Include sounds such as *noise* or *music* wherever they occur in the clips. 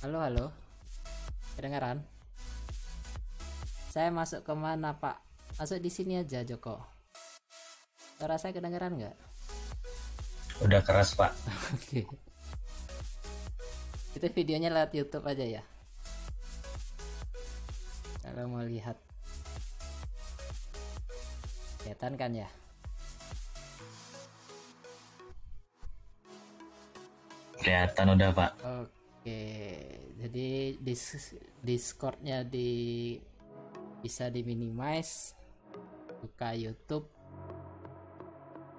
Halo, halo. Kedengaran? Saya masuk ke mana, Pak? Masuk di sini aja, Joko. Suara saya kedengaran nggak? Udah keras pak. *laughs* Oke. Itu videonya lewat YouTube aja ya. Kalau mau lihat. Kelihatan kan ya? Kelihatan udah pak. Oke. Jadi dis Discordnya di bisa di minimize buka YouTube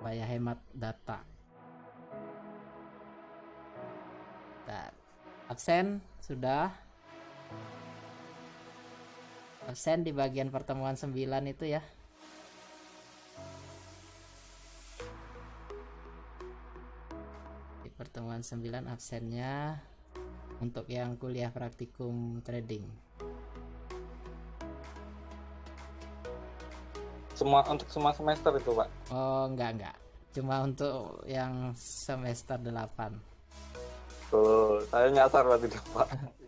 supaya hemat data. Bentar. Absen sudah. Absen di bagian pertemuan 9 itu ya. Di pertemuan 9 absennya untuk yang kuliah praktikum trading. Semua untuk semua semester itu, Pak. Oh, enggak enggak. Cuma untuk yang semester 8. Tuh, saya nyasar berarti itu, Pak. *laughs*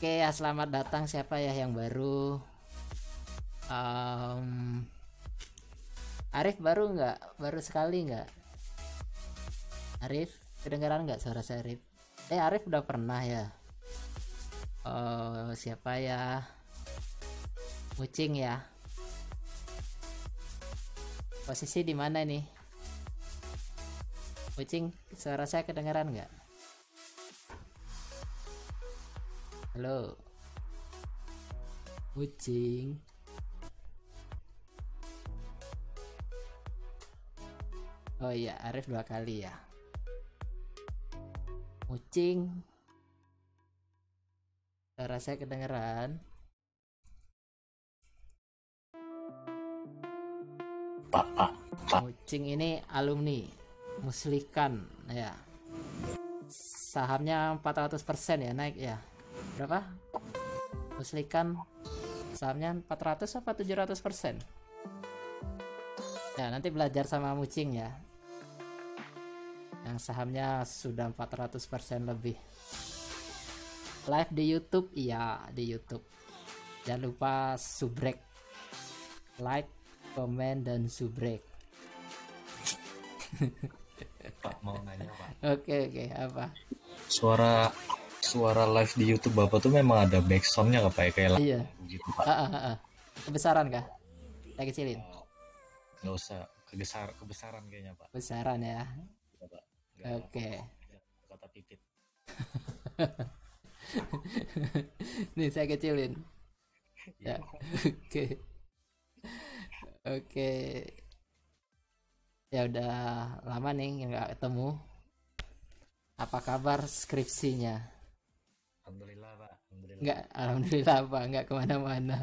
Oke, ya selamat datang siapa ya yang baru? Em, Arif baru nggak? Baru sekali nggak? Arif, kedengaran nggak suara saya Arif? Eh Arif udah pernah ya? Oh siapa ya? Kucing ya? Posisi di mana nih? Kucing, suara saya kedengaran nggak? Halo. Kucing. Oh iya, Arif dua kali ya. Kucing. Suara saya kedengeran. Pak. Kucing ini alumni Muslikan ya. Sahamnya 400% ya naik ya. Berapa? Muslikan sahamnya 400 apa 700%? Ya, nanti belajar sama Mucing ya. Yang sahamnya sudah 400% lebih. Live di YouTube? Iya, di YouTube. Jangan lupa subrek. Like, komen, dan subrek. Pak mau nanya pak. Oke, oke, apa? Suara suara live di YouTube bapak tuh memang ada backsoundnya nggak pak ya kayak Iya. gitu pak. Ah, ah, ah. Kebesaran kah? Saya kecilin. Nggak usah kegesar kebesaran kayaknya pak. Besaran ya. Pak. Nggak, Oke. Kata pipit. *laughs* Nih saya kecilin. Iya. Ya. *laughs* Oke. Oke. Ya udah lama nih nggak ketemu. Apa kabar skripsinya? Alhamdulillah pak. Alhamdulillah. Nggak, alhamdulillah apa? Nggak ke mana-mana.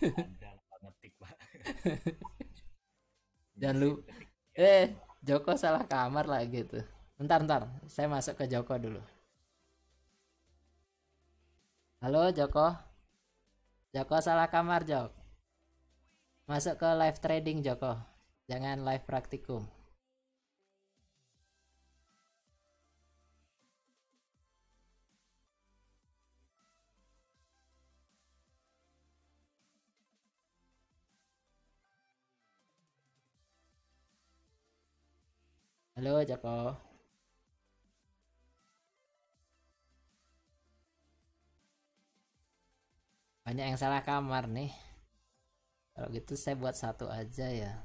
Ada *laughs* ngetik pak. Jangan lu. Eh, Joko salah kamar lah gitu. Bentar, bentar. Saya masuk ke Joko dulu. Halo, Joko. Joko salah kamar, Jok. Masuk ke live trading, Joko. Jangan live praktikum. Halo, Joko. Banyak yang salah kamar nih. Kalau gitu saya buat satu aja ya.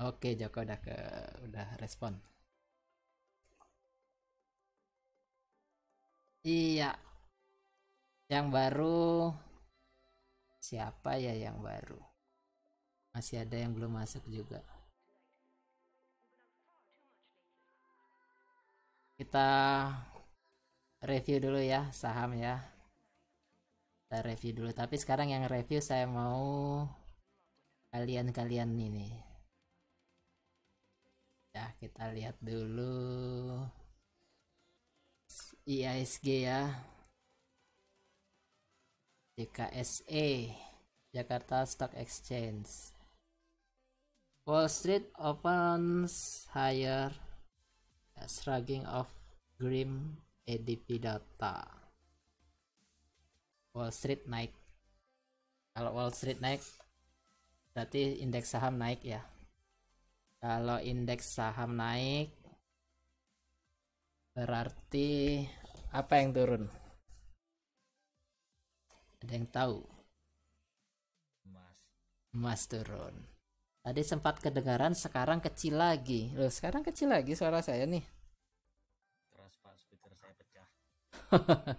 Oke, Joko udah ke udah respon. Iya. Yang baru siapa ya yang baru? Masih ada yang belum masuk juga. Kita review dulu ya saham ya. Kita review dulu, tapi sekarang yang review saya mau kalian-kalian ini. Ya, kita lihat dulu. IISG ya JKSE Jakarta Stock Exchange Wall Street opens higher shrugging of grim ADP data Wall Street naik. Kalau Wall Street naik berarti indeks saham naik ya. Kalau indeks saham naik berarti apa yang turun? Ada yang tahu? Mas. emas turun tadi sempat kedengaran sekarang kecil lagi. Loh sekarang kecil lagi suara saya nih. Keras Pak, speaker saya pecah. *laughs*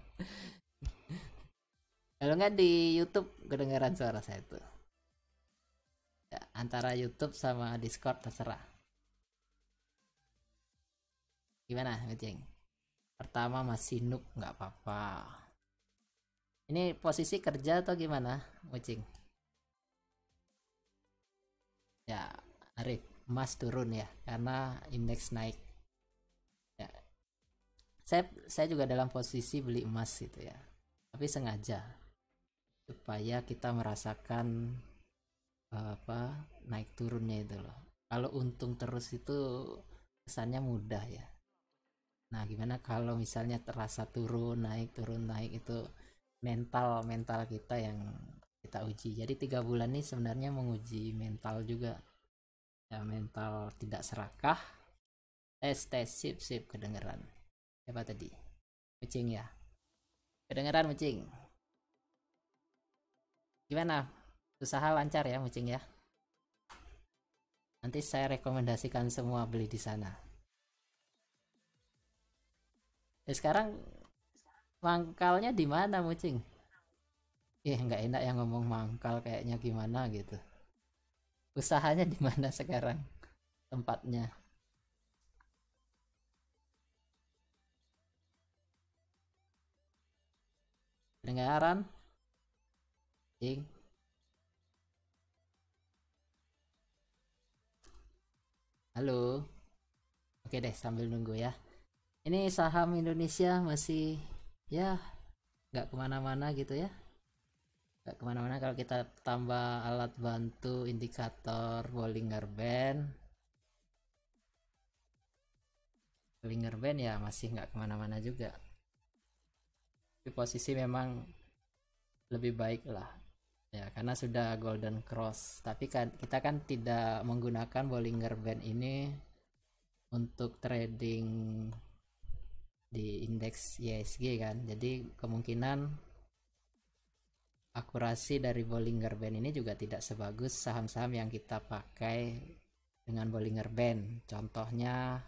kalau nggak di YouTube kedengaran suara saya tuh. Ya, antara YouTube sama Discord terserah. Gimana Ngeceng? pertama masih noob nggak apa-apa. Ini posisi kerja atau gimana Ucing ya Arif emas turun ya karena indeks naik. Ya. Saya saya juga dalam posisi beli emas gitu ya tapi sengaja supaya kita merasakan eh, apa naik turunnya itu loh. Kalau untung terus itu kesannya mudah ya. Nah gimana kalau misalnya terasa turun naik turun naik itu mental mental kita yang kita uji. Jadi tiga bulan ini sebenarnya menguji mental juga. Ya mental tidak serakah. Tes tes sip sip kedengeran. Siapa tadi? Kucing ya? Kedengeran kucing? Gimana? Usaha lancar ya kucing ya? Nanti saya rekomendasikan semua beli di sana. Ya sekarang mangkalnya di mana mucing Ih nggak enak yang ngomong mangkal kayaknya gimana gitu. Usahanya di mana sekarang tempatnya? Dengaran Cing halo? Oke deh sambil nunggu ya. Ini saham Indonesia masih ya nggak ke mana-mana gitu ya nggak ke mana-mana kalau kita tambah alat bantu indikator Bollinger Band. Bollinger Band ya masih nggak ke mana-mana juga. Di posisi memang lebih baik lah. Ya karena sudah golden cross. Tapi kan kita kan tidak menggunakan Bollinger Band ini untuk trading di indeks ISG kan. Jadi kemungkinan akurasi dari Bollinger Band ini juga tidak sebagus saham-saham yang kita pakai dengan Bollinger Band. Contohnya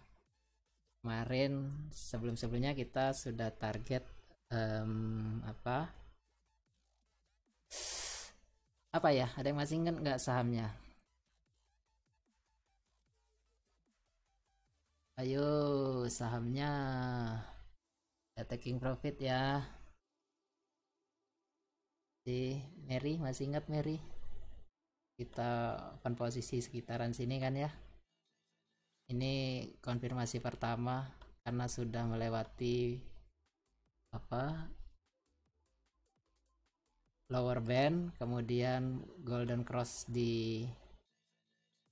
kemarin sebelum-sebelumnya kita sudah target em, apa? Apa ya? Ada yang masih ingat nggak sahamnya? Ayo sahamnya. Ya taking profit ya di Mary masih ingat Mary? Kita open posisi sekitaran sini kan ya? Ini konfirmasi pertama karena sudah melewati apa lower band kemudian golden cross di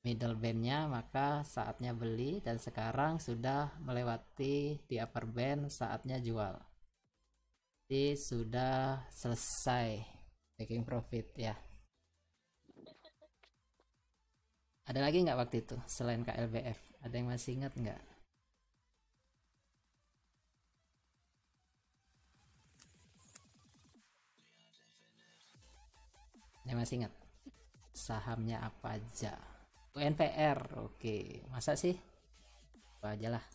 middle bandnya maka saatnya beli dan sekarang sudah melewati di upper band saatnya jual. Jadi sudah selesai taking profit ya. Ada lagi nggak waktu itu selain KLBF ada yang masih ingat nggak? Yang masih ingat? Sahamnya apa aja? UNPR oke. Masa sih? Apa aja lah.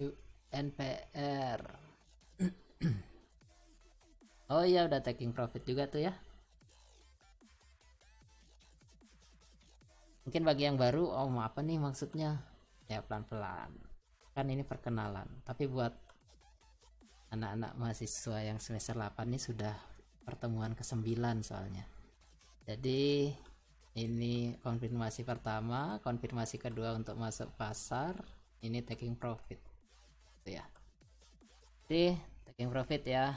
UNPR *clears throat* oh iya udah taking profit juga tuh ya. Mungkin bagi yang baru oh apa nih maksudnya? Ya pelan-pelan. Kan ini perkenalan. Tapi buat anak-anak mahasiswa yang semester 8 ini sudah pertemuan ke-9 soalnya. Jadi ini konfirmasi pertama konfirmasi kedua untuk masuk pasar ini taking profit. Gitu ya. Jadi taking profit ya.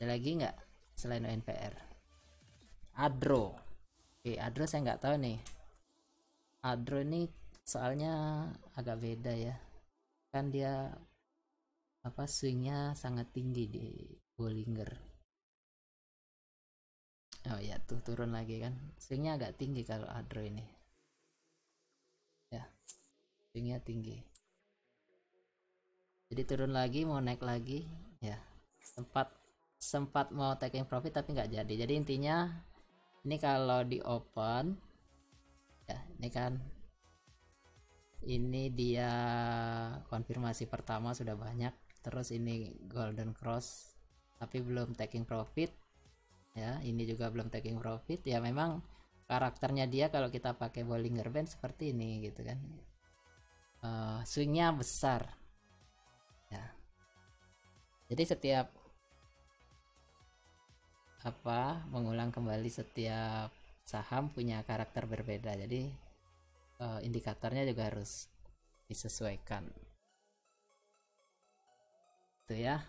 Ada lagi nggak selain UNPR Adro. Oke Adro saya nggak tahu nih. Adro ini soalnya agak beda ya. Kan dia apa swingnya sangat tinggi di Bollinger. Oh ya tuh turun lagi kan. Swingnya agak tinggi kalau Adro ini. Ya swingnya tinggi jadi turun lagi mau naik lagi ya. Sempat sempat mau taking profit tapi nggak jadi. Jadi intinya ini kalau di open ya ini kan ini dia konfirmasi pertama sudah banyak terus ini golden cross tapi belum taking profit ya. Ini juga belum taking profit ya memang karakternya dia kalau kita pakai Bollinger Band seperti ini gitu kan. Uh, swingnya besar jadi setiap apa mengulang kembali setiap saham punya karakter berbeda. Jadi uh, indikatornya juga harus disesuaikan. Itu ya.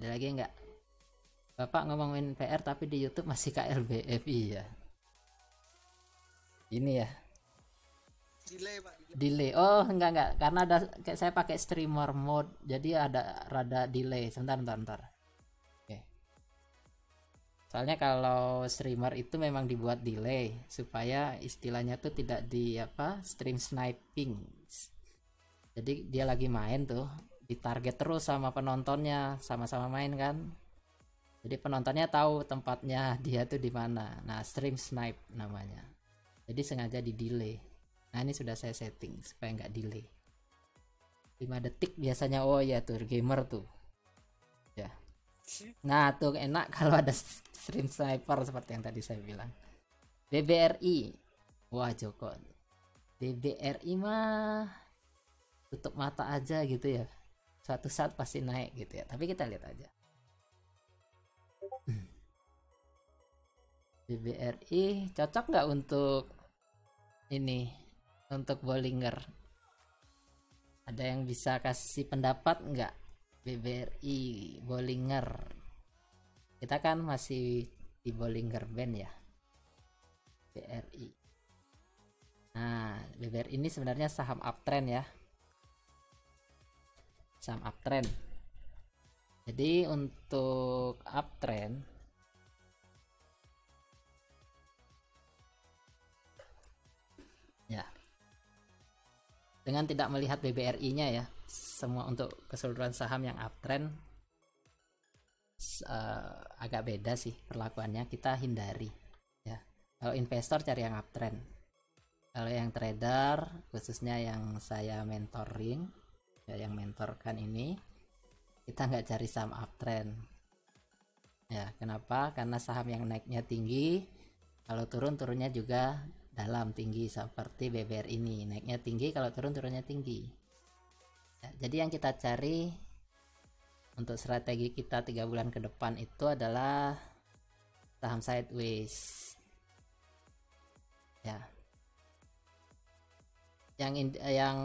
Ada lagi nggak? Bapak ngomongin PR tapi di YouTube masih KLBFI ya? Ini ya. Delay pak delay. Oh enggak enggak. Karena ada kayak saya pakai streamer mode jadi ada rada delay. Sebentar bentar bentar oke. Soalnya kalau streamer itu memang dibuat delay supaya istilahnya tuh tidak di apa stream sniping. Jadi dia lagi main tuh ditarget terus sama penontonnya sama-sama main kan. Jadi penontonnya tahu tempatnya dia tuh di mana. Nah stream snipe namanya. Jadi sengaja di delay nah ini sudah saya setting supaya nggak delay. 5 detik biasanya oh ya tuh gamer tuh. Ya. Nah tuh enak *laughs* kalau ada stream sniper seperti yang tadi saya bilang. BBRI wah Joko. BBRI mah tutup mata aja gitu ya. Suatu saat pasti naik gitu ya. Tapi kita lihat aja. *clears throat* BBRI cocok nggak untuk ini untuk Bollinger. Ada yang bisa kasih pendapat nggak? BBRI Bollinger. Kita kan masih di Bollinger Band ya? BRI nah BBRI ini sebenarnya saham uptrend ya. Saham uptrend. Jadi untuk uptrend dengan tidak melihat BBRI-nya ya semua untuk keseluruhan saham yang uptrend uh, agak beda sih perlakuannya. Kita hindari ya. Kalau investor cari yang uptrend. Kalau yang trader khususnya yang saya mentoring ya yang mentorkan ini kita nggak cari saham uptrend. Ya kenapa? Karena saham yang naiknya tinggi kalau turun turunnya juga dalam tinggi seperti BBR ini. Naiknya tinggi kalau turun turunnya tinggi. Ya, jadi yang kita cari untuk strategi kita tiga bulan ke depan itu adalah saham sideways. Ya. Yang in, yang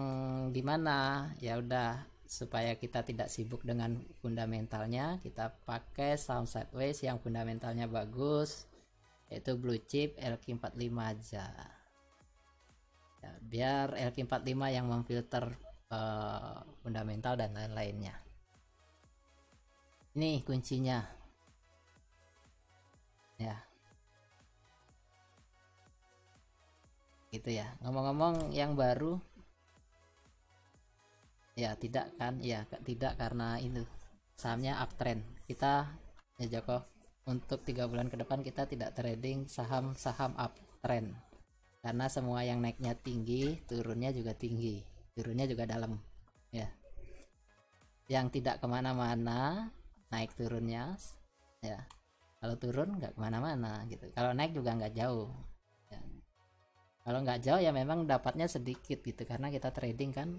di mana ya udah supaya kita tidak sibuk dengan fundamentalnya kita pakai saham sideways yang fundamentalnya bagus yaitu blue chip LQ45 aja. Ya, biar LQ45 yang memfilter uh, fundamental dan lain-lainnya. Ini kuncinya. Ya. Gitu ya. Ngomong-ngomong yang baru. Ya tidak kan? Ya tidak karena itu. Sahamnya uptrend. Kita ya Joko untuk tiga bulan ke depan kita tidak trading saham-saham uptrend. Karena semua yang naiknya tinggi turunnya juga tinggi. Turunnya juga dalam ya. Yang tidak ke mana-mana naik turunnya ya. Kalau turun nggak ke mana-mana gitu. Kalau naik juga nggak jauh ya. kalau nggak jauh ya memang dapatnya sedikit gitu. Karena kita trading kan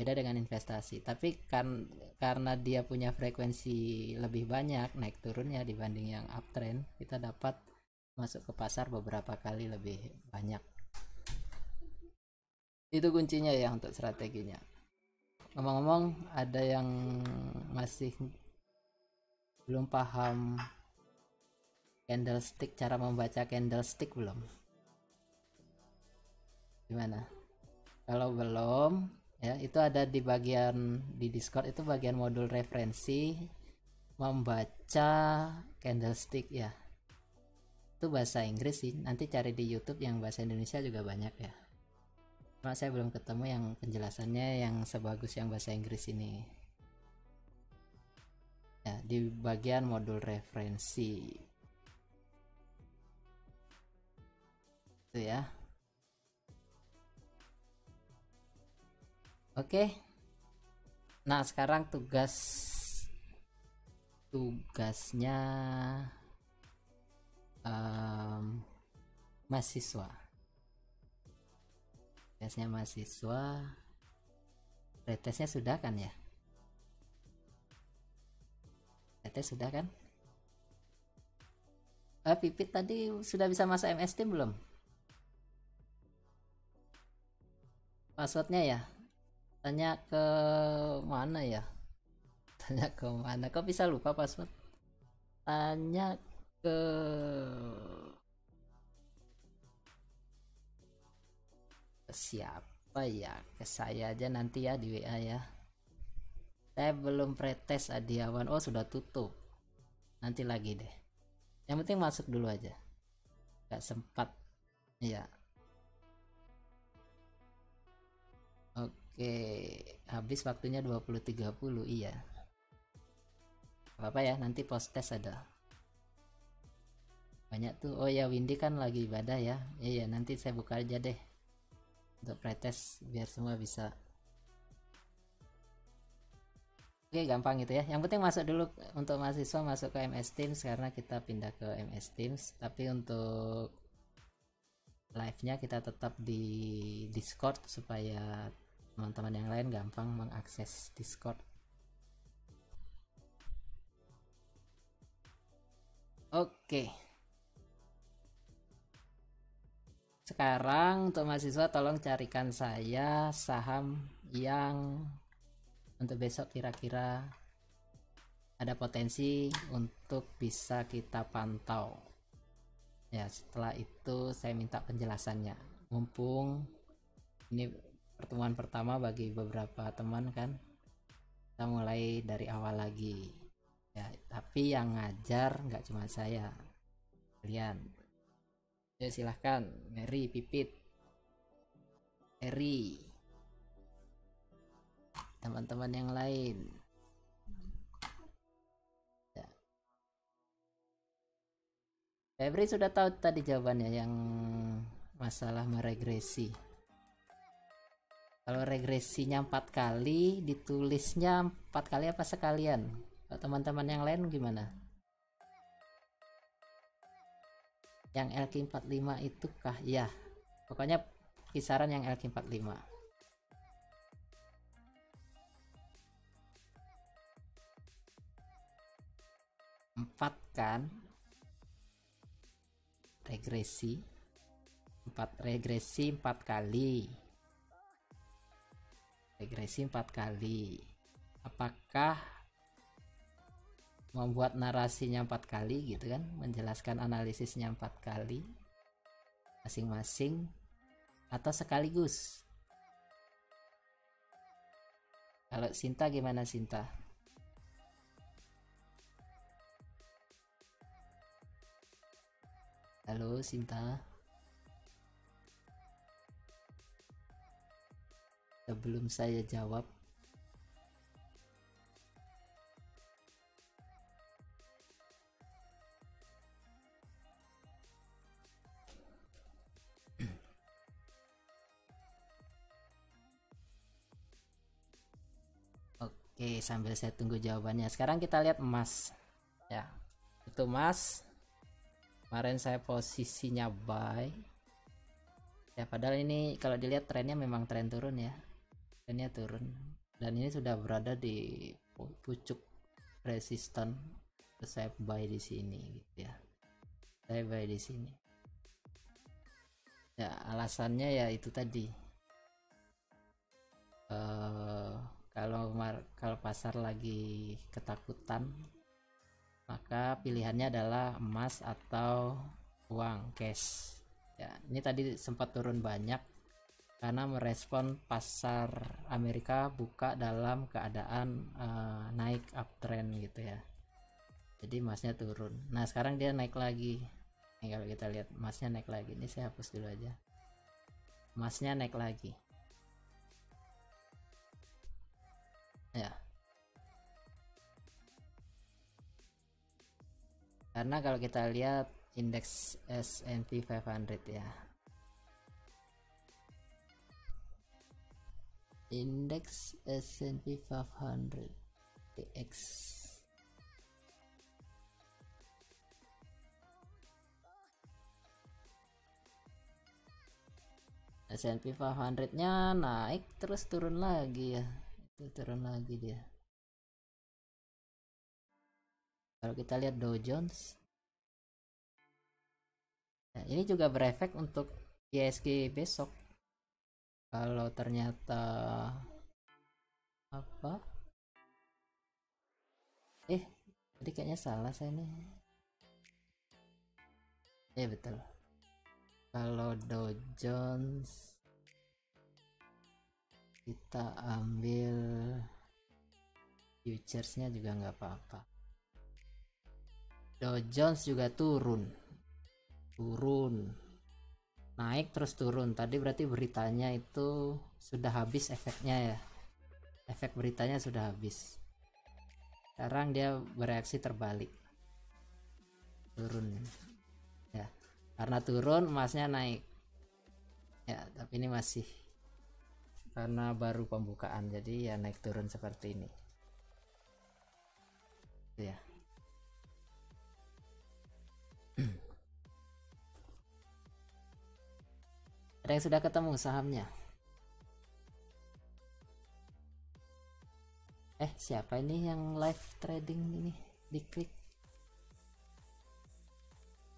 beda dengan investasi. Tapi kan karena dia punya frekuensi lebih banyak naik turunnya dibanding yang uptrend kita dapat masuk ke pasar beberapa kali lebih banyak. Itu kuncinya ya untuk strateginya. Ngomong-ngomong ada yang masih belum paham candlestick cara membaca candlestick belum? Gimana? Kalau belum ya itu ada di bagian di Discord itu bagian modul referensi membaca candlestick ya. Itu bahasa Inggris sih nanti cari di YouTube yang bahasa Indonesia juga banyak ya. Cuma saya belum ketemu yang penjelasannya yang sebagus yang bahasa Inggris ini. Ya di bagian modul referensi. Itu ya Oke. Nah, sekarang tugas tugasnya um, mahasiswa. Tugasnya mahasiswa. Pretesnya sudah kan ya? Pretes sudah kan? Eh, Pipit tadi sudah bisa masuk MS Team belum? Passwordnya ya? Tanya ke mana ya? *laughs* Tanya ke mana? Kok bisa lupa password? Tanya ke siapa ya? Ke saya aja nanti ya di WA ya. Saya belum pretest Adiawan. Oh sudah tutup. Nanti lagi deh. Yang penting masuk dulu aja. Gak sempat. Ya Oke, habis waktunya 20.30 iya. Apa-apa ya, nanti post test ada. Banyak tuh. Oh ya, Windy kan lagi ibadah ya. Iya, nanti saya buka aja deh. Untuk pretest biar semua bisa. Oke, gampang gitu ya. Yang penting masuk dulu untuk mahasiswa masuk ke MS Teams karena kita pindah ke MS Teams. Tapi untuk live-nya kita tetap di Discord supaya teman-teman yang lain gampang mengakses Discord. Oke. Sekarang untuk mahasiswa tolong carikan saya saham yang untuk besok kira-kira ada potensi untuk bisa kita pantau. Ya, setelah itu saya minta penjelasannya. Mumpung ini pertemuan pertama bagi beberapa teman kan. Kita mulai dari awal lagi. Ya tapi yang ngajar nggak cuma saya. Kalian. Ya silahkan. Mary Pipit. Eri teman-teman yang lain. Ya. Febri sudah tahu tadi jawabannya yang masalah meregresi kalau regresinya empat kali ditulisnya empat kali apa sekalian? Teman-teman yang lain gimana? Yang LQ45 itu kah ya pokoknya kisaran yang LQ45 empat kan? Regresi. Empat regresi empat kali regresi empat kali. Apakah membuat narasinya empat kali gitu kan? Menjelaskan analisisnya empat kali masing-masing atau sekaligus? Kalau Sinta gimana Sinta? Halo Sinta belum saya jawab *clears throat* Oke, sambil saya tunggu jawabannya. Sekarang kita lihat emas. Ya. Itu emas. Kemarin saya posisinya buy. Ya, padahal ini kalau dilihat trennya memang tren turun ya. Trennya turun. Dan ini sudah berada di pu- pucuk resistan. Terus saya buy di sini gitu ya. Saya buy di sini. Ya, alasannya ya itu tadi. Eh kalau kalau pasar lagi ketakutan maka pilihannya adalah emas atau uang cash ya ini tadi sempat turun banyak karena merespon pasar Amerika buka dalam keadaan eh, naik uptrend gitu ya. Jadi emasnya turun. Nah sekarang dia naik lagi. Nih, kalau kita lihat emasnya naik lagi. Ini saya hapus dulu aja. Emasnya naik lagi. Ya. Karena kalau kita lihat indeks S&P 500 ya indeks S&P 500 DX S&P 500 nya naik terus turun lagi ya. Itu turun lagi dia. Kalau kita lihat Dow Jones. Nah, ini juga berefek untuk ISG besok kalau ternyata apa? Eh tadi kayaknya salah saya nih. Eh betul. Kalau Dow Jones kita ambil futuresnya juga nggak apa-apa. Dow Jones juga turun. Turun naik terus turun. Tadi berarti beritanya itu sudah habis efeknya ya? Efek beritanya sudah habis. Sekarang dia bereaksi terbalik. Turun. Ya karena turun emasnya naik. Ya tapi ini masih karena baru pembukaan jadi ya naik turun seperti ini. Ya ada yang sudah ketemu sahamnya? Eh siapa ini yang live trading ini? Diklik.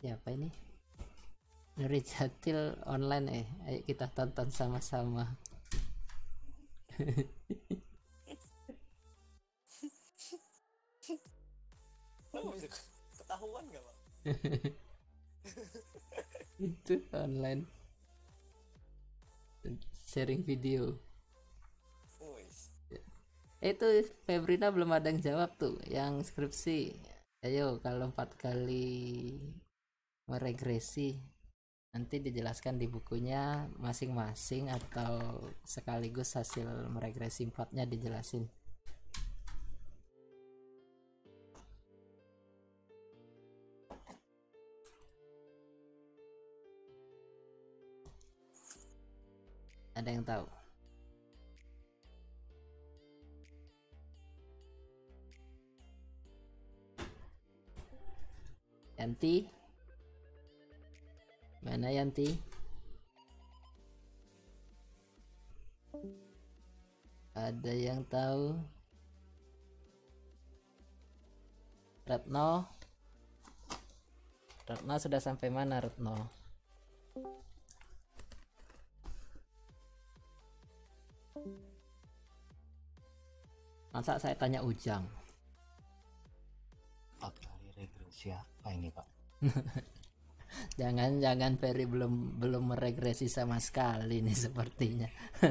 Siapa ini? Nuri Jatil online eh. Ayo kita tonton sama-sama. Ketahuan gak pak? *laughs* itu online sharing video. Eh, itu Febrina belum ada yang jawab tuh yang skripsi. Ayo kalau empat kali meregresi nanti dijelaskan di bukunya masing-masing atau sekaligus hasil meregresi empatnya dijelasin ada yang tahu? Yanti? Mana Yanti? Ada yang tahu? Retno? Retno sudah sampai mana Retno masa saya tanya Ujang Empat kali regresi apa ini pak? *laughs* jangan jangan Ferry belum belum meregresi sama sekali nih sepertinya *laughs*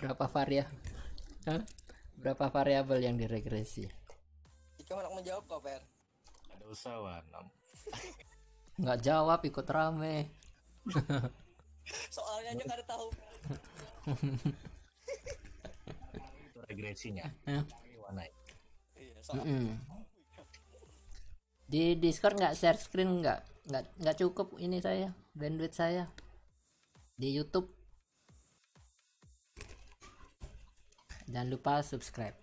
berapa varia Hah? berapa variabel yang diregresi Jika anak menjawab kok, Per. Ada usahawan. Nam- nggak jawab ikut rame *laughs* Soalnya aja nggak ada tahu. Itu regresinya. Hah? Warna Iya, soal Mm-mm. di Discord nggak share screen nggak nggak nggak cukup ini saya bandwidth saya di YouTube jangan lupa subscribe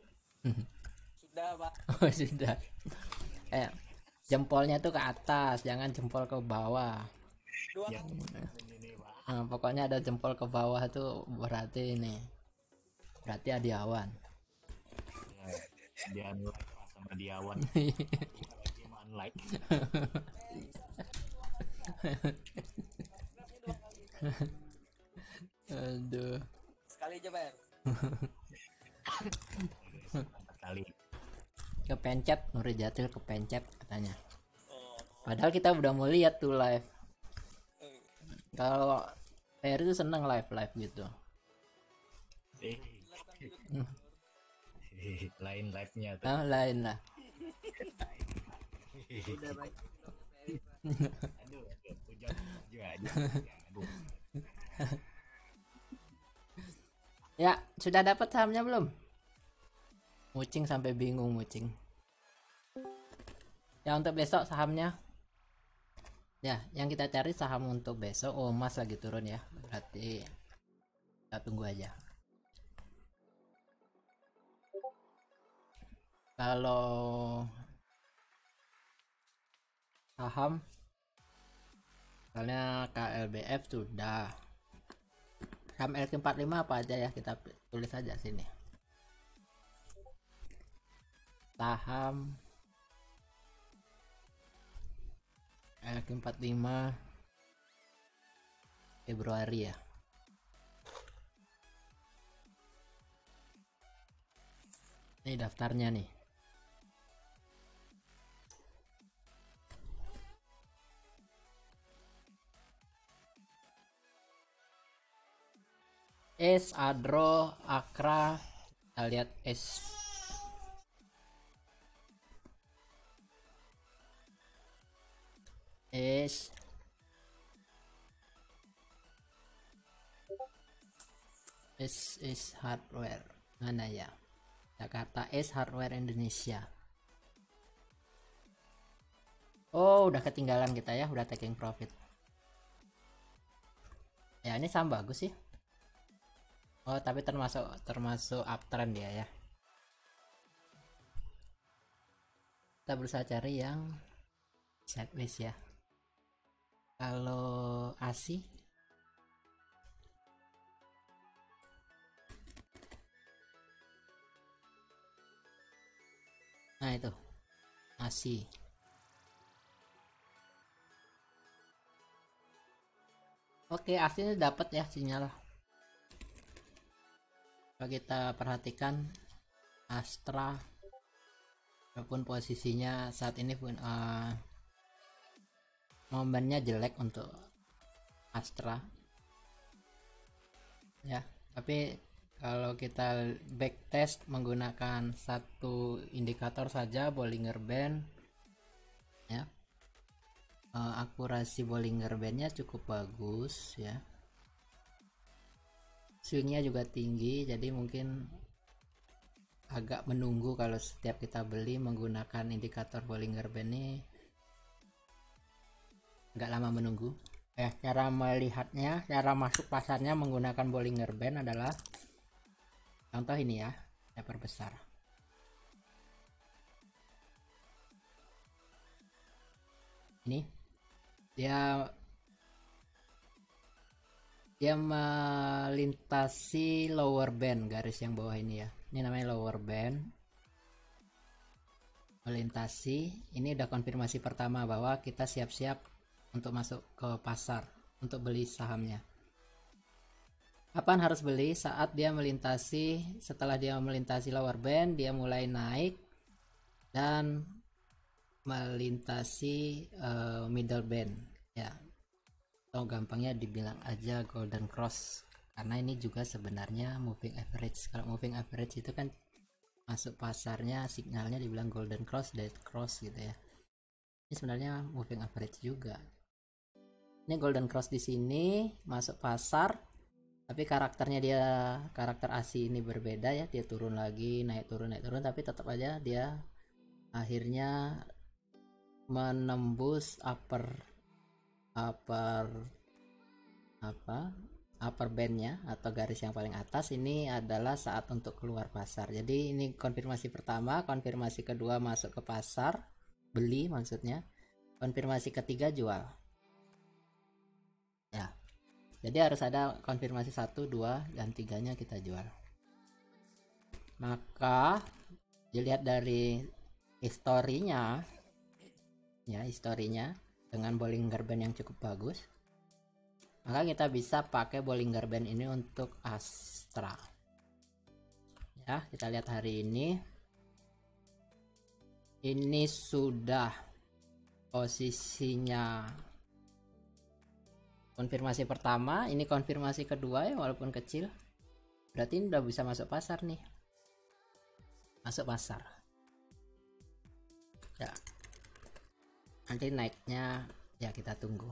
Sudah, Pak. *laughs* oh sudah eh jempolnya tuh ke atas jangan jempol ke bawah Dua kali. Nah, pokoknya ada jempol ke bawah tuh berarti ini berarti adiawan dia unlike lah sama diawan aduh Sekali aja, Per. empat kali kepencet Nuri Jatil kepencet katanya Oh. padahal kita udah mau lihat tuh live. Kalau Ferry tuh seneng live live gitu. Eh lain live nya tuh. Ah lain lah. Aduh aduh hujan juga aja aduh ya sudah dapat sahamnya belum? Mucing sampai bingung mucing. Ya untuk besok sahamnya ya yang kita cari saham untuk besok oh emas lagi turun ya. Berarti kita tunggu aja. Kalau saham soalnya KLBF sudah. Saham LQ45 apa aja ya? Kita tulis aja sini. Saham LQ45 Februari ya. Ini daftarnya nih. Es Adro Akra kita lihat Es Es Es Es Hardware. Mana ya? Jakarta Es Hardware Indonesia. Oh udah ketinggalan kita ya udah taking profit. Ya ini saham bagus sih. Oh, tapi termasuk termasuk uptrend dia ya. Kita berusaha cari yang sideways ya. Kalau ASI Nah, itu. ASI. Oke, aslinya dapat ya sinyal kalau kita perhatikan Astra walaupun posisinya saat ini pun uh, momennya jelek untuk Astra. Ya tapi kalau kita backtest menggunakan satu indikator saja Bollinger Band ya. Uh, akurasi Bollinger Bandnya cukup bagus ya. Swingnya juga tinggi jadi mungkin agak menunggu kalau setiap kita beli menggunakan indikator Bollinger Band ini nggak lama menunggu. Ya cara melihatnya cara masuk pasarnya menggunakan Bollinger Band adalah contoh ini ya saya perbesar ini dia dia melintasi lower band garis yang bawah ini ya. Ini namanya lower band. Melintasi. Ini udah konfirmasi pertama bahwa kita siap-siap untuk masuk ke pasar untuk beli sahamnya. Kapan harus beli? Saat dia melintasi setelah dia melintasi lower band dia mulai naik dan melintasi uh, middle band. Ya atau gampangnya dibilang aja golden cross. Karena ini juga sebenarnya moving average. Kalau moving average itu kan masuk pasarnya sinyalnya dibilang golden cross dead cross gitu ya. Ini sebenarnya moving average juga ini golden cross di sini masuk pasar. Tapi karakternya dia karakter ASI ini berbeda ya. Dia turun lagi naik turun naik turun. Tapi tetap aja dia akhirnya menembus upper upper apa upper bandnya atau garis yang paling atas. Ini adalah saat untuk keluar pasar. Jadi ini konfirmasi pertama konfirmasi kedua masuk ke pasar beli maksudnya. Konfirmasi ketiga jual jadi harus ada konfirmasi satu dua dan tiganya kita jual. Maka dilihat dari historinya ya historinya dengan Bollinger Band yang cukup bagus maka kita bisa pakai Bollinger Band ini untuk Astra. Ya kita lihat hari ini. Ini sudah posisinya konfirmasi pertama ini konfirmasi kedua ya walaupun kecil. Berarti ini udah bisa masuk pasar nih. Masuk pasar. Ya. Nanti naiknya ya kita tunggu.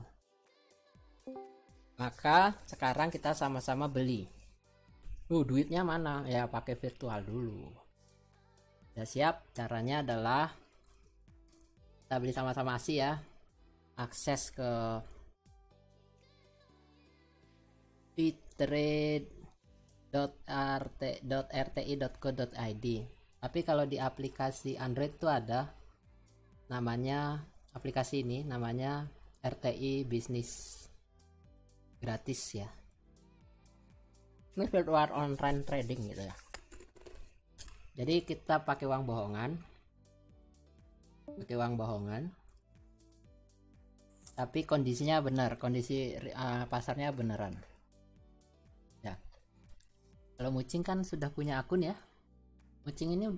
Maka sekarang kita sama-sama beli. Uh duitnya mana? Ya pakai virtual dulu. Ya siap. Caranya adalah kita beli sama-sama sih ya. Akses ke fitrade.rt.rti.co.id tapi kalau di aplikasi Android itu ada namanya aplikasi ini namanya RTI Bisnis gratis ya. Ini virtual online trading gitu ya. Jadi kita pakai uang bohongan. Pakai uang bohongan. Tapi kondisinya benar kondisi uh, pasarnya beneran kalau mucing kan sudah punya akun ya. Mucing ini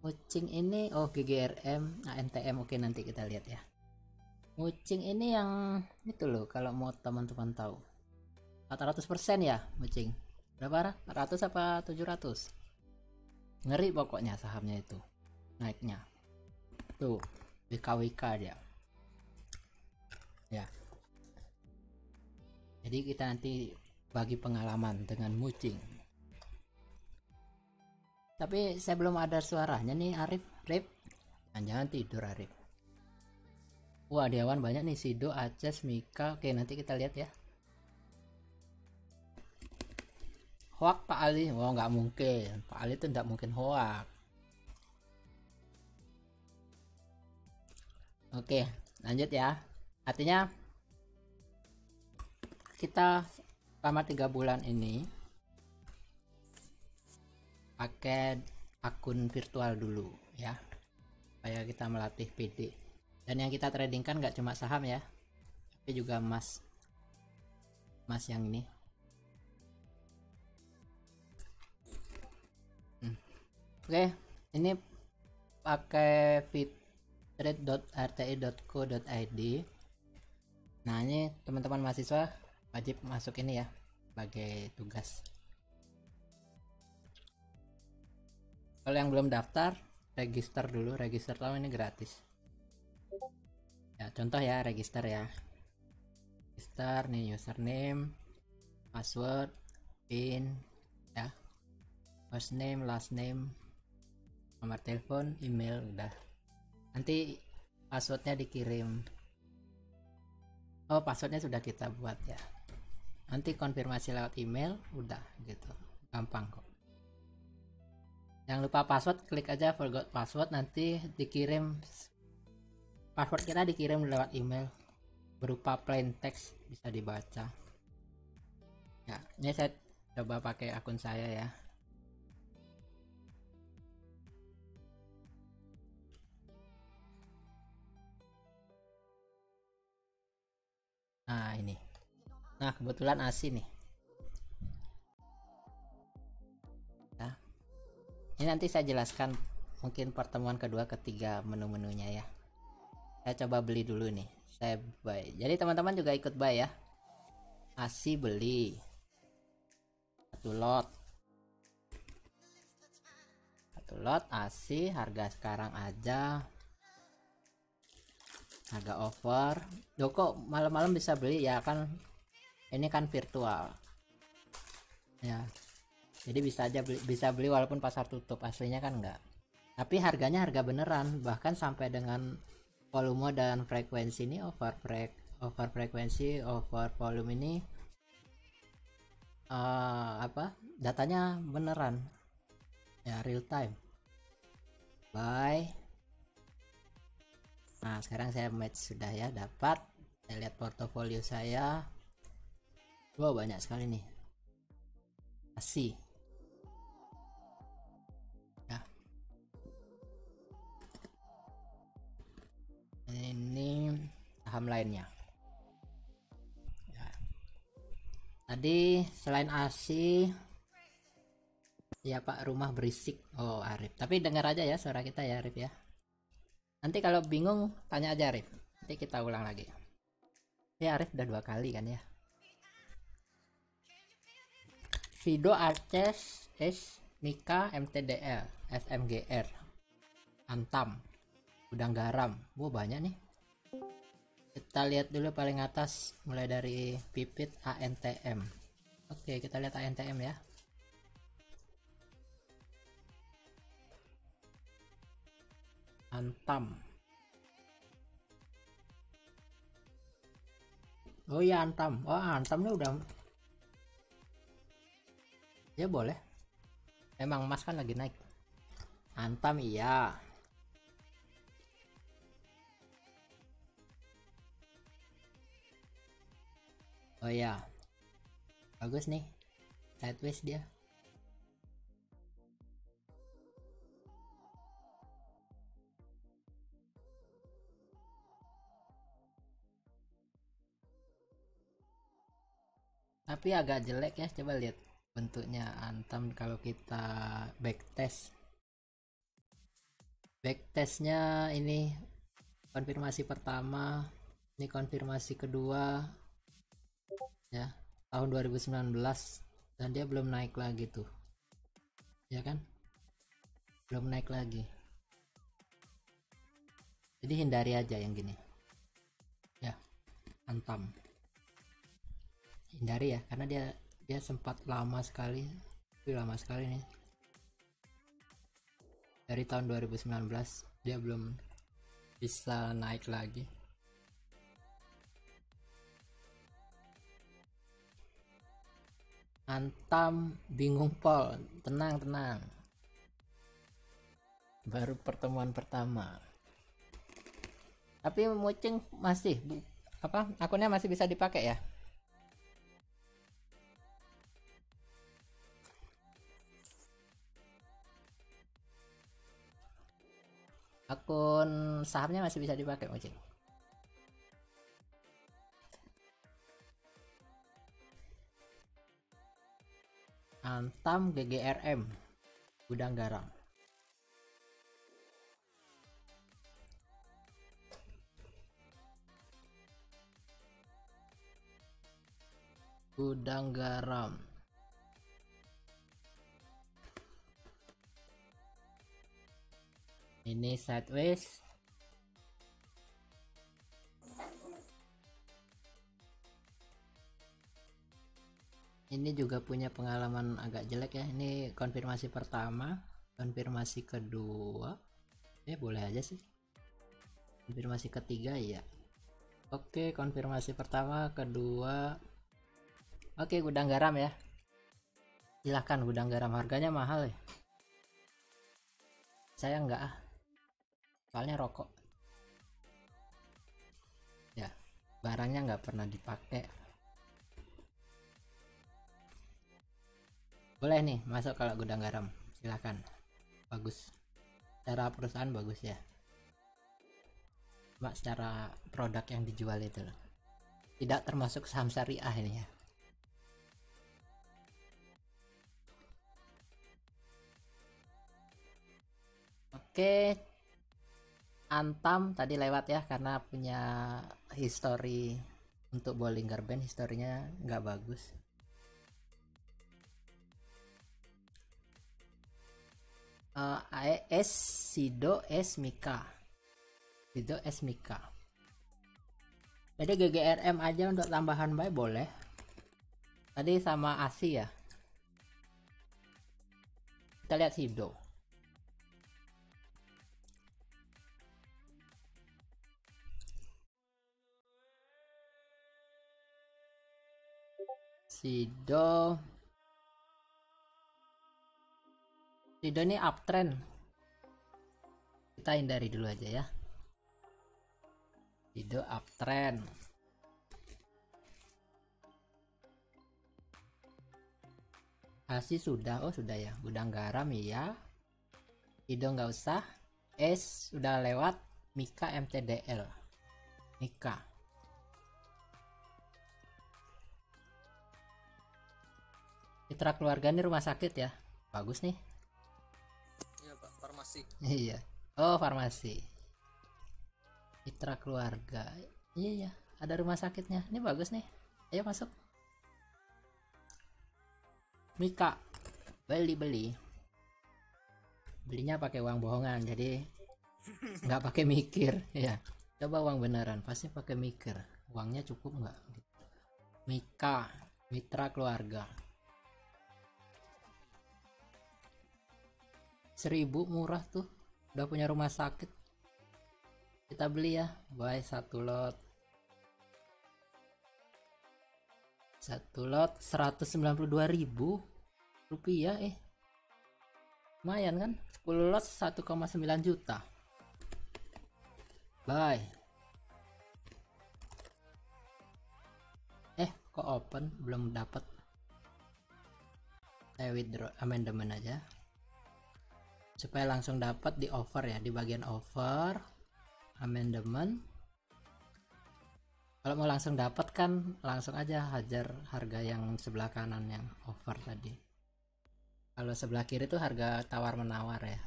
mucing ini oh GGRM ANTM oke nanti kita lihat ya. Mucing ini yang itu loh kalau mau teman-teman tahu. 400% ya mucing. Berapa 400 apa 700 ngeri pokoknya sahamnya itu naiknya. Tuh BKWK dia. Ya. Jadi kita nanti bagi pengalaman dengan mucing tapi saya belum ada suaranya nih Arif Rip jangan tidur Arif Wah, Dewan banyak nih Sido, Aces, Mika. Oke, nanti kita lihat ya. Hoak Pak Ali, wah nggak mungkin. Pak Ali itu nggak mungkin hoak. Oke, lanjut ya. Artinya kita selama tiga bulan ini pakai akun virtual dulu ya. Supaya kita melatih PD dan yang kita trading kan nggak cuma saham ya. Tapi juga emas. Emas yang ini. Hmm. oke ini pakai fitrate.rti.co.id nah ini teman-teman mahasiswa wajib masuk ini ya sebagai tugas kalau yang belum daftar register dulu. Register tahu ini gratis. Ya contoh ya register ya. Register nih username password pin ya. First name last name nomor telepon email udah. Nanti passwordnya dikirim. Oh passwordnya sudah kita buat ya. Nanti konfirmasi lewat email udah gitu. Gampang kok jangan lupa password klik aja forgot password nanti dikirim password kita dikirim lewat email berupa plain text bisa dibaca. Ya ini saya coba pakai akun saya ya. Nah ini. Nah kebetulan asi nih ini nanti saya jelaskan mungkin pertemuan kedua ketiga menu-menunya ya. Saya coba beli dulu nih. Saya buy. Jadi teman-teman juga ikut buy ya. ASI beli. Satu lot. Satu lot ASI harga sekarang aja. Harga over. Loh kok malam-malam bisa beli? Ya kan ini kan virtual. Ya jadi bisa aja beli, bisa beli walaupun pasar tutup aslinya kan enggak. Tapi harganya harga beneran bahkan sampai dengan volume dan frekuensi ini over frek over frekuensi over volume ini eh, apa datanya beneran. Ya real time. Bye. Nah sekarang saya match sudah ya dapat. Saya lihat portofolio saya. Wow banyak sekali nih. Masih ini saham lainnya. Ya. tadi selain ASI ya pak rumah berisik. Oh Arif. Tapi dengar aja ya suara kita ya Arif ya. Nanti kalau bingung tanya aja Arif. Nanti kita ulang lagi. Ya Arif udah dua kali kan ya. Vido Arces S Mika MTDL SMGR Antam Udang Garam. Wah banyak nih. Kita lihat dulu paling atas mulai dari pipit ANTM oke kita lihat ANTM ya. Antam. Oh iya Antam. Oh Antam ini udah. Ya boleh. Emang emas kan lagi naik. Antam iya Oh iya. Bagus nih. Sideways dia. Tapi agak jelek ya coba lihat bentuknya antam kalau kita backtest. Backtestnya ini konfirmasi pertama ini konfirmasi kedua ya tahun 2019 dan dia belum naik lagi tuh. Ya kan? Belum naik lagi. Jadi hindari aja yang gini. Ya antam. Hindari ya karena dia dia sempat lama sekali itu lama sekali nih. Dari tahun 2019 dia belum bisa naik lagi Antam bingung Pol. Tenang tenang. Baru pertemuan pertama. Tapi Mucing masih apa akunnya masih bisa dipakai ya? Akun sahamnya masih bisa dipakai Mucing Antam GGRM Gudang Garam. Gudang Garam. Ini sideways ini juga punya pengalaman agak jelek ya. Ini konfirmasi pertama konfirmasi kedua. Ya boleh aja sih. Konfirmasi ketiga ya oke konfirmasi pertama kedua. Oke gudang garam ya. Silahkan gudang garam. Harganya mahal ya. Saya enggak ah. Soalnya rokok. Ya barangnya nggak pernah dipakai boleh nih masuk kalau gudang garam. Silahkan bagus. Secara perusahaan bagus ya. Cuma secara produk yang dijual itu loh. Tidak termasuk saham syariah ini ya. Oke. Antam tadi lewat ya karena punya history untuk Bollinger Band historinya nggak bagus uh, S Sido S Mika. Sido S Mika. Jadi GGRM aja untuk tambahan buy boleh. Tadi sama ASI ya. Kita lihat Sido. Sido Rido ini uptrend. Kita hindari dulu aja ya. Rido uptrend. Asi sudah oh sudah ya. Gudang garam ya Rido nggak usah. S sudah lewat. Mika MTDL Mika. Mitra keluarga ini rumah sakit ya. Bagus nih farmasi. Iya. Oh, farmasi. Mitra keluarga. Iya, iya. Ada rumah sakitnya. Ini bagus nih. Ayo masuk. Mika. Beli beli. Belinya pakai uang bohongan, jadi nggak pakai mikir. Ya. Coba uang beneran, pasti pakai mikir. Uangnya cukup nggak? Mika, mitra keluarga. Seribu murah tuh. Udah punya rumah sakit. Kita beli ya. Buy satu lot. Satu lot 192.000 rupiah eh. Lumayan kan? 10 lot 1,9 juta. Buy. Eh kok open? Belum dapat saya withdraw amendment aja supaya langsung dapat di offer ya di bagian offer amendment. Kalau mau langsung dapat kan langsung aja hajar harga yang sebelah kanan yang offer tadi. Kalau sebelah kiri itu harga tawar menawar ya.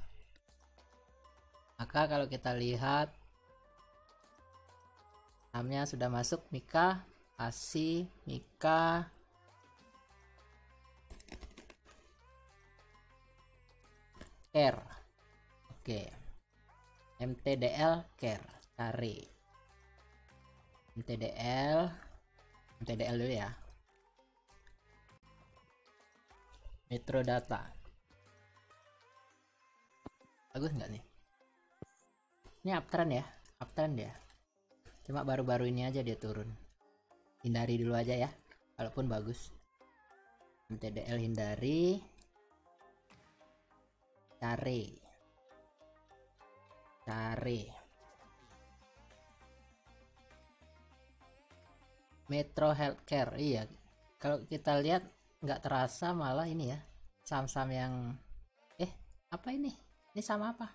Maka kalau kita lihat sahamnya sudah masuk Mika Asi Mika care. Oke. MTDL care. Cari MTDL MTDL dulu ya. Metro Data. Bagus nggak nih? Ini uptrend ya? Uptrend ya? Cuma baru-baru ini aja dia turun. Hindari dulu aja ya walaupun bagus. MTDL hindari cari. Cari. Metro Healthcare iya. Kalau kita lihat nggak terasa malah ini ya saham-saham yang eh apa ini? Ini sama apa?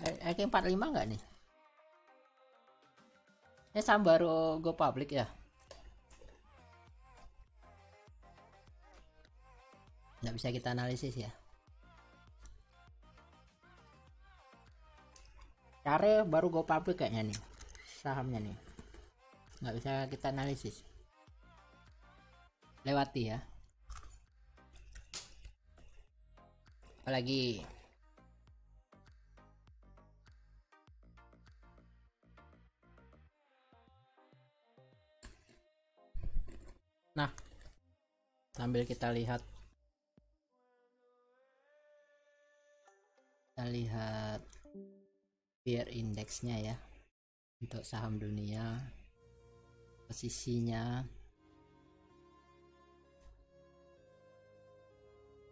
EK 45 nggak nih? Ini saham baru go public ya bisa kita analisis ya. Care baru go public kayaknya nih sahamnya nih. Nggak bisa kita analisis. Lewati ya. Apalagi nah sambil kita lihat kita lihat peer indeksnya ya. Untuk saham dunia posisinya.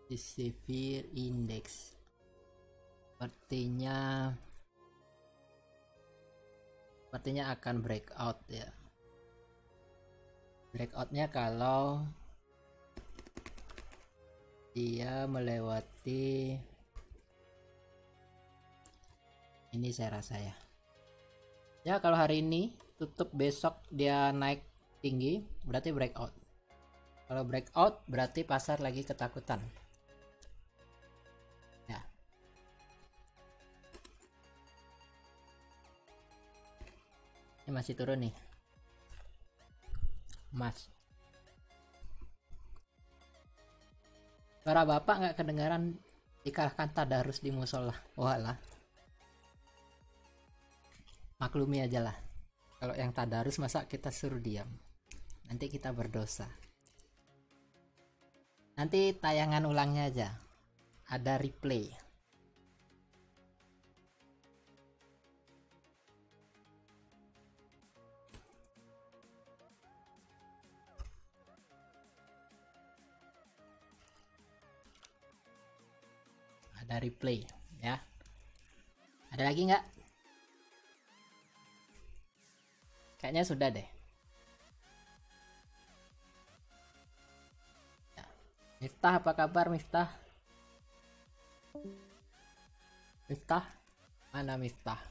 Posisi fear index. Sepertinya sepertinya akan breakout ya. Breakoutnya kalau dia melewati ini saya rasa ya. Ya kalau hari ini tutup besok dia naik tinggi berarti breakout. Kalau breakout berarti pasar lagi ketakutan. Ya. Ini masih turun nih. Mas. Suara bapak nggak kedengaran dikalahkan tadarus di musola. Walah maklumi aja lah. Kalau yang tadarus masa kita suruh diam? Nanti kita berdosa. Nanti tayangan ulangnya aja. Ada replay. Ada replay ya. Ada lagi nggak kayaknya sudah deh. Ya. Miftah apa kabar Miftah? Miftah? Mana Miftah?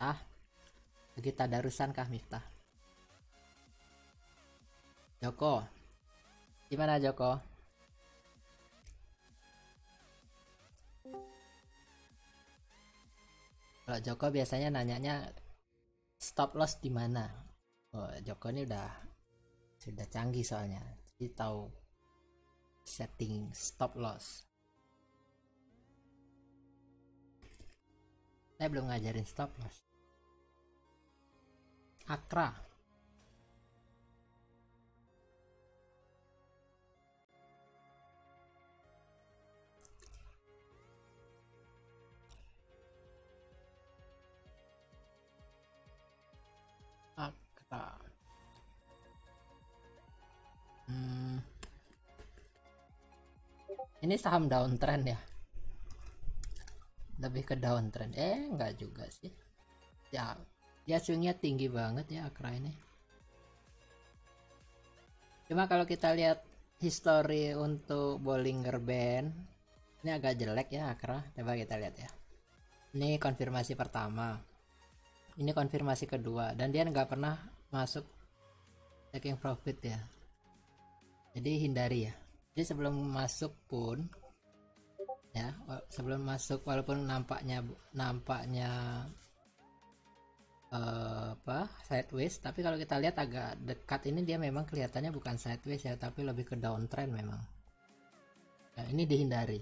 Ah lagi tadarusan kah Miftah? Joko? Gimana Joko kalau Joko biasanya nanyanya stop loss di mana? Oh, Joko ini udah sudah canggih soalnya. Jadi tahu setting stop loss. Saya belum ngajarin stop loss. Akra Hmm. Ini saham downtrend ya? Lebih ke downtrend. Eh, enggak juga sih. Ya, ya swingnya tinggi banget ya Akra ini. Cuma kalau kita lihat history untuk Bollinger Band, ini agak jelek ya Akra. Coba kita lihat ya. Ini konfirmasi pertama. Ini konfirmasi kedua dan dia nggak pernah masuk taking profit ya jadi hindari ya. Jadi sebelum masuk pun ya sebelum masuk walaupun nampaknya nampaknya eh, apa sideways tapi kalau kita lihat agak dekat ini dia memang kelihatannya bukan sideways ya tapi lebih ke downtrend memang. Nah, ini dihindari.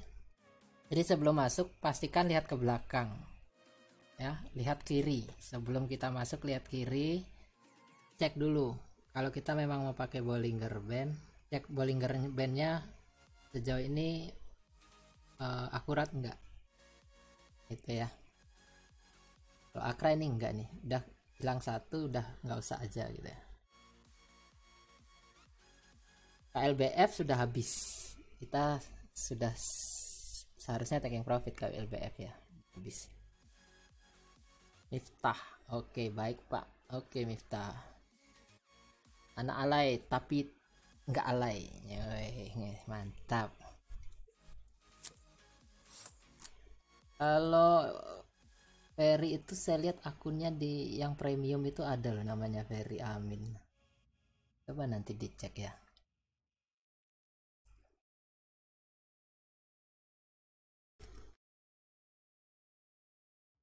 Jadi sebelum masuk pastikan lihat ke belakang. Ya lihat kiri. Sebelum kita masuk lihat kiri. Cek dulu. Kalau kita memang mau pakai Bollinger Band cek Bollinger bandnya sejauh ini eh, akurat enggak itu ya. Kalau Akra ini enggak nih udah hilang satu udah nggak usah aja gitu ya. KLBF sudah habis. Kita sudah seharusnya taking profit KLBF ya habis. Miftah oke baik pak. Oke Miftah. Anak alay tapi nggak alay. Yoi, mantap. Kalau Ferry itu saya lihat akunnya di yang premium itu ada loh namanya Ferry Amin. Coba nanti dicek ya.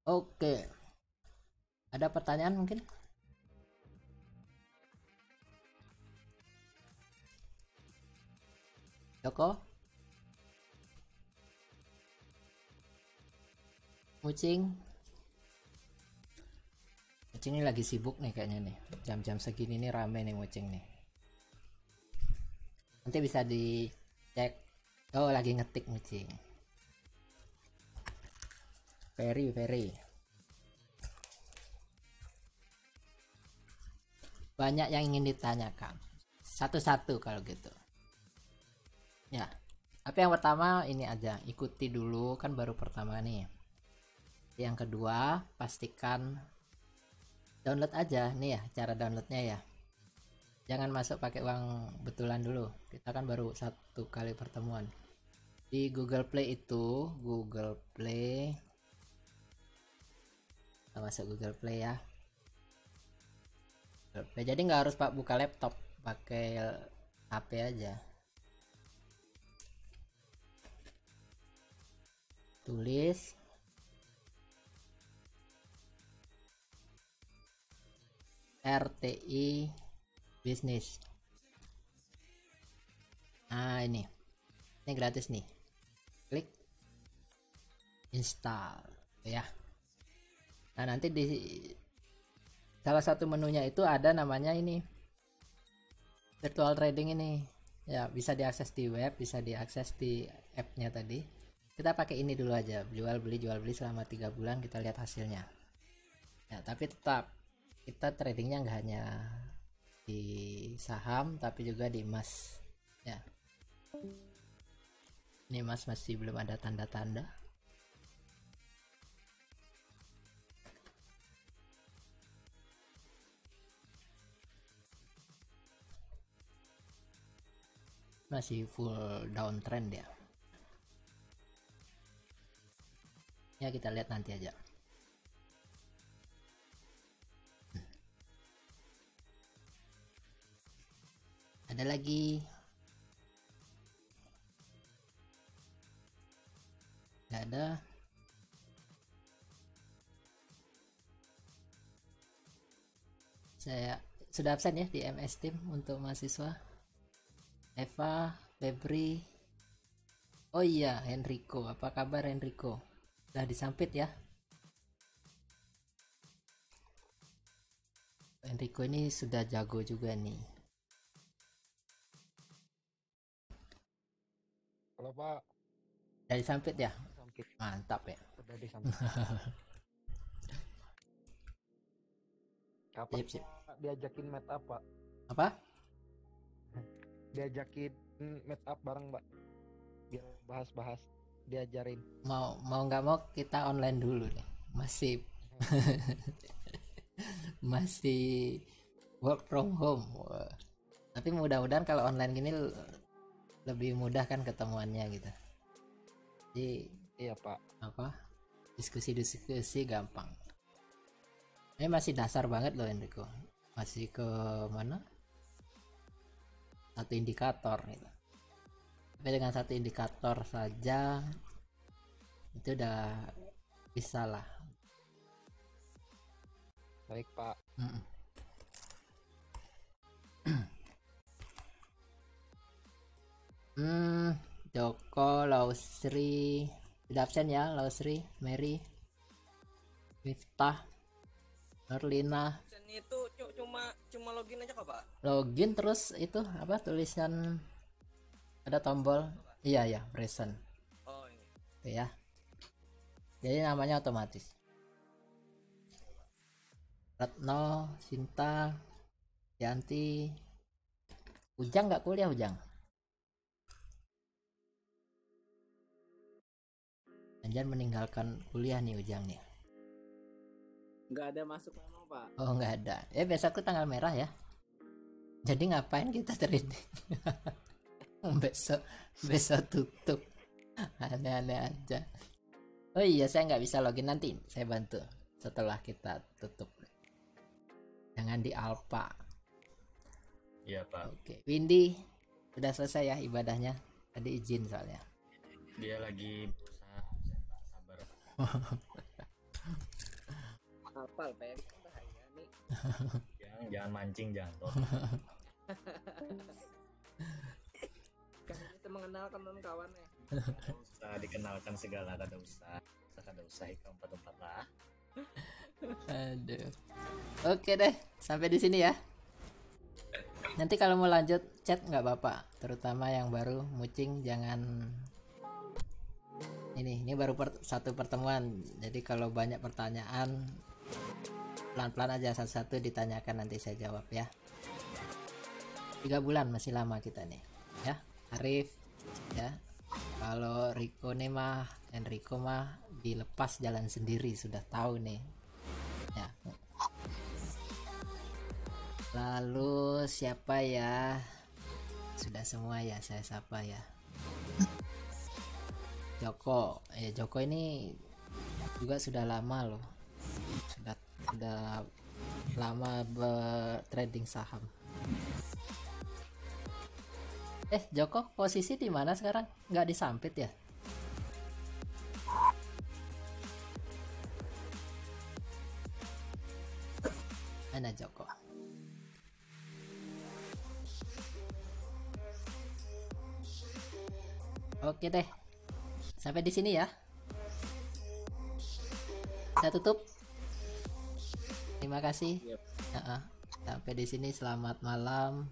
Oke. Ada pertanyaan mungkin Joko Mucing Mucing ini lagi sibuk nih kayaknya nih. Jam-jam segini nih rame nih Mucing nih. Nanti bisa dicek. Oh lagi ngetik Mucing Very very Banyak yang ingin ditanyakan. Satu-satu kalau gitu Ya. Tapi yang pertama ini aja Ikuti dulu kan baru pertama nih. Yang kedua pastikan download aja nih ya cara downloadnya ya. Jangan masuk pakai uang betulan dulu. Kita kan baru satu kali pertemuan. Di Google Play itu Google Play. Kita masuk Google Play ya. Google Play jadi nggak harus pak buka laptop pakai HP aja tulis. RTI bisnis nah ini. Ini gratis nih. Klik. Install. Ya. Nah nanti di salah satu menunya itu ada namanya ini. Virtual trading ini. Ya bisa diakses di web bisa diakses di app-nya tadi kita pakai ini dulu aja jual beli jual beli selama tiga bulan kita lihat hasilnya ya tapi tetap kita tradingnya nggak hanya di saham tapi juga di emas ya Ini Mas masih belum ada tanda-tanda. Masih full downtrend ya. Ya kita lihat nanti aja. Ada lagi Gak ada. Saya sudah absen ya di MS Team untuk mahasiswa. Eva, Febri. Oh iya, Enrico. Apa kabar Enrico? Sudah disampit ya? Enrico ini sudah jago juga nih. Halo Pak, Sudah disampit ya? Sampit Mantap ya. udah disampit. Kapan Sip, sip. Diajakin meet up Pak? Apa? Diajakin meet up bareng Pak? Biar bahas-bahas, diajarin. mau mau nggak mau kita online dulu nih. Masih *laughs* masih work from home. Tapi mudah-mudahan kalau online gini lebih mudah kan ketemuannya gitu. Jadi Iya Pak. apa? Diskusi-diskusi gampang. Ini masih dasar banget loh Enrico. Masih ke mana? Satu indikator gitu tapi dengan satu indikator saja itu udah bisa lah Baik Pak. Mm-mm. *clears throat* hmm Joko Lausri tidak absen ya Lausri Mary Miftah Nurlina Dan itu cu- cuma cuma login aja kok pak. login terus itu apa tulisan ada tombol? Iya ya present. Oh ini. Tuh ya. Jadi namanya otomatis. Retno Sinta Yanti. Ujang nggak kuliah Ujang? Anjan meninggalkan kuliah nih Ujang nih. Nggak ada masuk memang pak. Oh nggak ada. Ya besok tuh tanggal merah ya. Jadi ngapain kita *laughs* trading *laughs* besok besok tutup. Aneh-aneh aja oh iya saya nggak bisa login nanti. Saya bantu setelah kita tutup. Jangan di alpha Iya pak. oke Windy udah selesai ya ibadahnya? Tadi izin soalnya. Dia lagi berusaha sabar. hafal pak bahaya nih. Jangan jangan mancing jangan. *laughs* Toh. kan kita mengenal kawan-kawannya Nggak usah dikenalkan segala kada usah. Kada usah ikam tempat lah. Aduh. Oke deh, sampai di sini ya. Nanti kalau mau lanjut chat nggak apa-apa, terutama yang baru mucing jangan ini ini baru per- satu pertemuan. Jadi kalau banyak pertanyaan pelan-pelan aja satu-satu ditanyakan nanti saya jawab ya. Tiga bulan masih lama kita nih. Arif, ya. Kalau Rico nih mah, Enrico mah dilepas jalan sendiri sudah tahu nih. Ya. Lalu siapa ya? Sudah semua ya saya sapa ya. Joko. Ya Joko ini juga sudah lama loh. Sudah sudah lama bertrading saham eh Joko posisi di mana sekarang nggak disampit ya Mana Joko? Oke deh. Sampai di sini ya. Saya tutup. Terima kasih. Yep. Ya-ah. Sampai di sini selamat malam.